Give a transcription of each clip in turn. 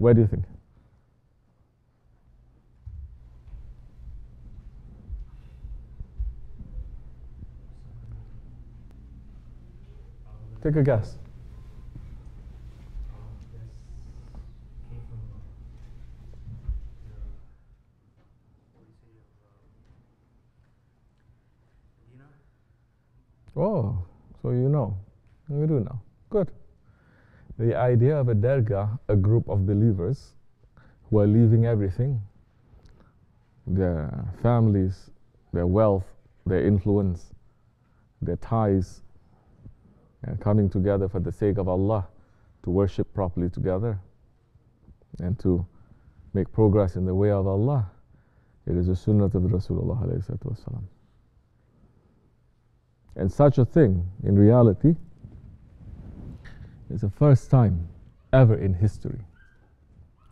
Where do you think? Take a guess. Oh, so you know. You do know. Good. The idea of a dergah, a group of believers who are leaving everything their families, their wealth, their influence, their ties, and coming together for the sake of Allah to worship properly together and to make progress in the way of Allah. It is a sunnah of Rasulullah. And such a thing, in reality, is the first time ever in history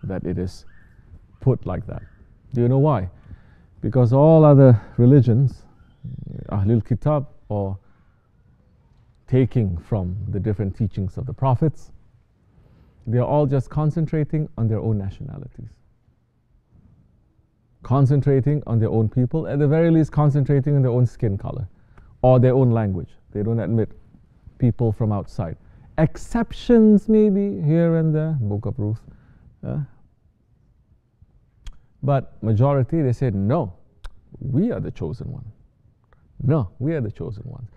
that it is put like that. Do you know why? Because all other religions, Ahlul Kitab, or taking from the different teachings of the prophets, they are all just concentrating on their own nationalities. Concentrating on their own people, at the very least, concentrating on their own skin color or their own language. They don't admit people from outside. Exceptions, maybe here and there, Book of Ruth. Uh, but majority, they said, no, we are the chosen one. No, we are the chosen one.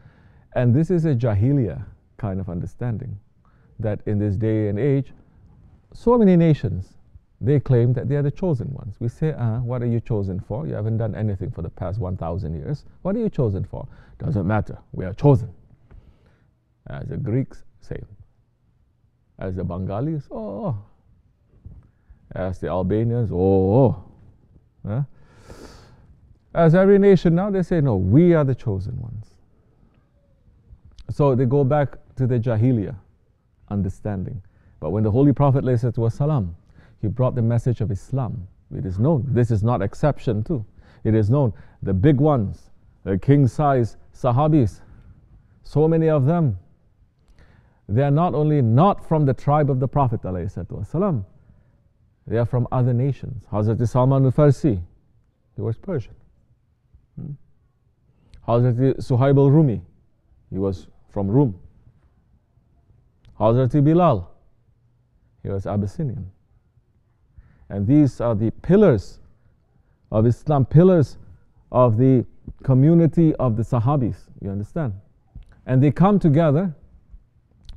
And this is a Jahiliyyah kind of understanding that in this day and age, so many nations, they claim that they are the chosen ones. We say, uh, what are you chosen for? You haven't done anything for the past 1,000 years. What are you chosen for? Doesn't matter. We are chosen. As the Greeks, same. As the Bengalis, oh. oh. As the Albanians, oh, oh. Huh? As every nation now, they say, no, we are the chosen ones. So they go back to the Jahiliyyah understanding. But when the Holy Prophet salam, he brought the message of Islam. It is known. This is not exception too. It is known. The big ones, the king size Sahabis, so many of them, they are not only not from the tribe of the Prophet والسلام, they are from other nations. Hazrat Salman al-Farsi, he was Persian. Hmm? Hazrat Suhaib al-Rumi, he was from Rum. Hazrat Bilal, he was Abyssinian. And these are the pillars of Islam, pillars of the community of the Sahabis. You understand? And they come together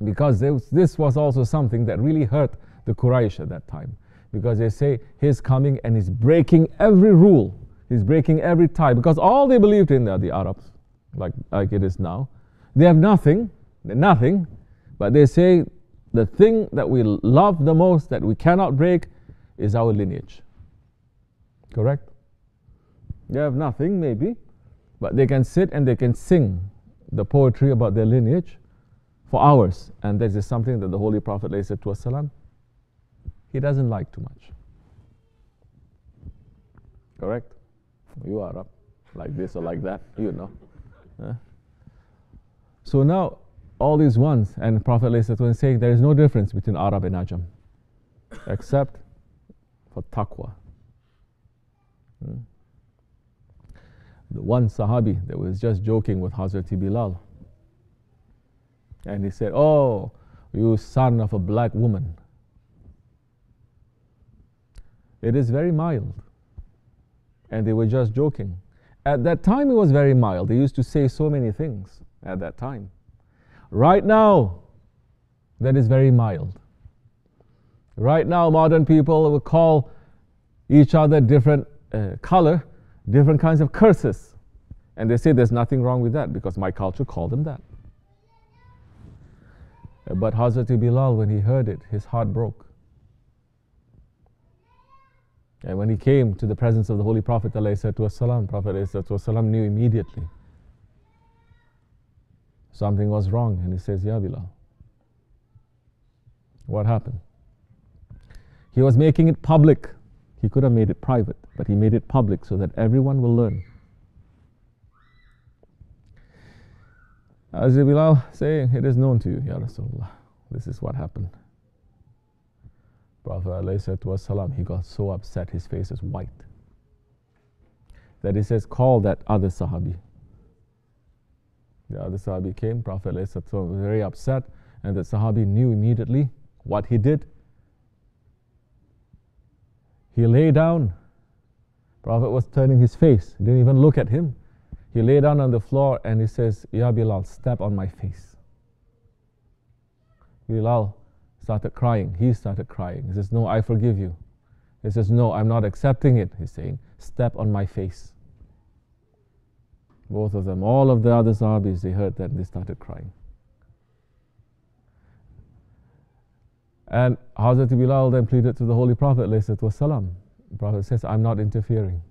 because this was also something that really hurt the Quraysh at that time. Because they say he's coming and he's breaking every rule, he's breaking every tie. Because all they believed in are the Arabs, like, like it is now. They have nothing, nothing, but they say the thing that we love the most that we cannot break is our lineage. Correct? They have nothing, maybe, but they can sit and they can sing the poetry about their lineage for hours. And this is something that the Holy Prophet Wasallam, he doesn't like too much. Correct? You are up like this or like that, you know. So now, all these ones, and Prophet is saying there is no difference between Arab and Ajam, except for taqwa. Hmm? The one Sahabi that was just joking with Hazrat Bilal, and he said, Oh, you son of a black woman. It is very mild. And they were just joking. At that time, it was very mild. They used to say so many things at that time. Right now, that is very mild. Right now, modern people will call each other different uh, color, different kinds of curses. And they say there's nothing wrong with that because my culture called them that. Uh, but Hazrat Bilal, when he heard it, his heart broke. And when he came to the presence of the Holy Prophet, والسلام, Prophet والسلام, knew immediately something was wrong. And he says, Ya Bilal, what happened? He was making it public. He could have made it private, but he made it public so that everyone will learn. As Bilal saying, It is known to you, Ya Rasulullah. This is what happened. Prophet والسلام, he got so upset, his face is white. That he says, call that other Sahabi. The other Sahabi came, Prophet was very upset, and the Sahabi knew immediately what he did. He lay down. Prophet was turning his face, didn't even look at him. He lay down on the floor and he says, Ya Bilal, step on my face. Bilal started crying. He started crying. He says, No, I forgive you. He says, No, I'm not accepting it. He's saying, Step on my face. Both of them, all of the other Sahabis, they heard that and they started crying. And Hazrat Bilal then pleaded to the Holy Prophet, والسلام. the Prophet says, I'm not interfering.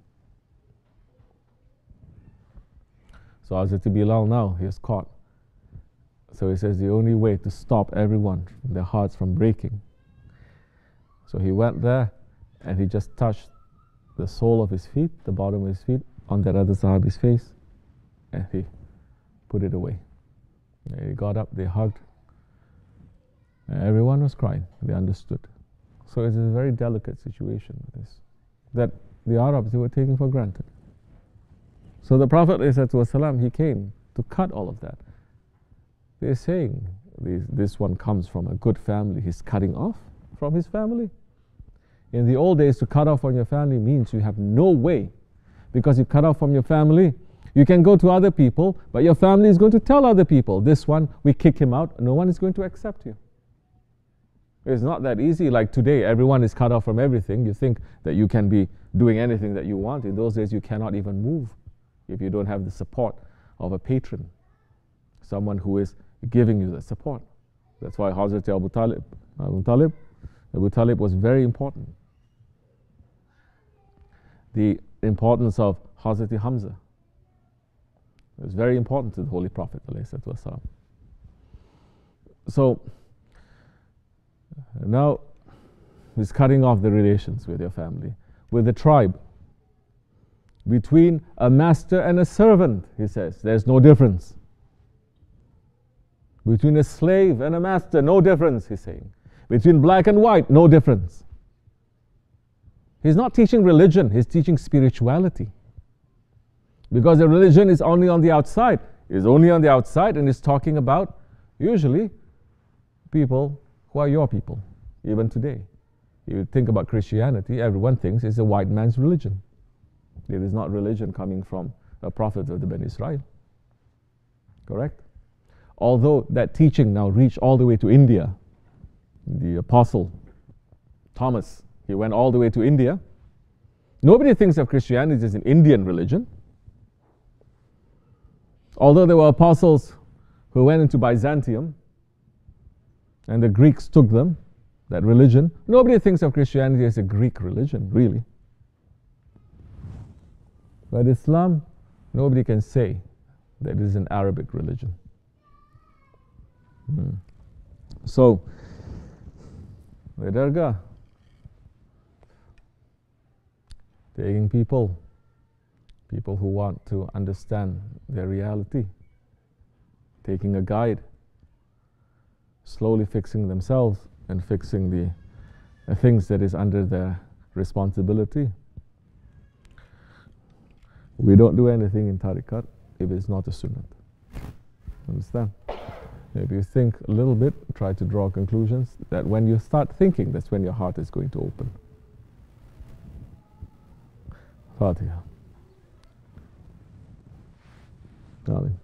So Hazrat Bilal now, he is caught. So he says the only way to stop everyone, their hearts from breaking. So he went there and he just touched the sole of his feet, the bottom of his feet, on that other Sahabi's face, and he put it away. And he got up, they hugged. And everyone was crying, they understood. So it's a very delicate situation, this, that the Arabs, they were taking for granted. So the Prophet, ﷺ, he came to cut all of that. They're saying this, this one comes from a good family. He's cutting off from his family. In the old days, to cut off from your family means you have no way. Because you cut off from your family, you can go to other people, but your family is going to tell other people, this one, we kick him out, no one is going to accept you. It's not that easy. Like today, everyone is cut off from everything. You think that you can be doing anything that you want. In those days, you cannot even move if you don't have the support of a patron, someone who is giving you the support. That's why Hazrat Abu Talib, Abu Talib, Abu Talib was very important. The importance of Hazrat Hamza was very important to the Holy Prophet. So now he's cutting off the relations with your family, with the tribe. Between a master and a servant, he says, there's no difference. Between a slave and a master, no difference, he's saying. Between black and white, no difference. He's not teaching religion, he's teaching spirituality. Because the religion is only on the outside, is only on the outside and is talking about usually people who are your people, even today. You think about Christianity, everyone thinks it's a white man's religion. It is not religion coming from a prophet of the Ben Israel. Correct? although that teaching now reached all the way to India, the apostle Thomas, he went all the way to India. Nobody thinks of Christianity as an Indian religion. Although there were apostles who went into Byzantium and the Greeks took them, that religion, nobody thinks of Christianity as a Greek religion, really. But Islam, nobody can say that it is an Arabic religion. Hmm. So, the dargah, taking people, people who want to understand their reality, taking a guide, slowly fixing themselves and fixing the, the things that is under their responsibility. We don't do anything in tariqat if it's not a sunnah. Understand? If you think a little bit, try to draw conclusions, that when you start thinking, that's when your heart is going to open. Fatiha. Amen.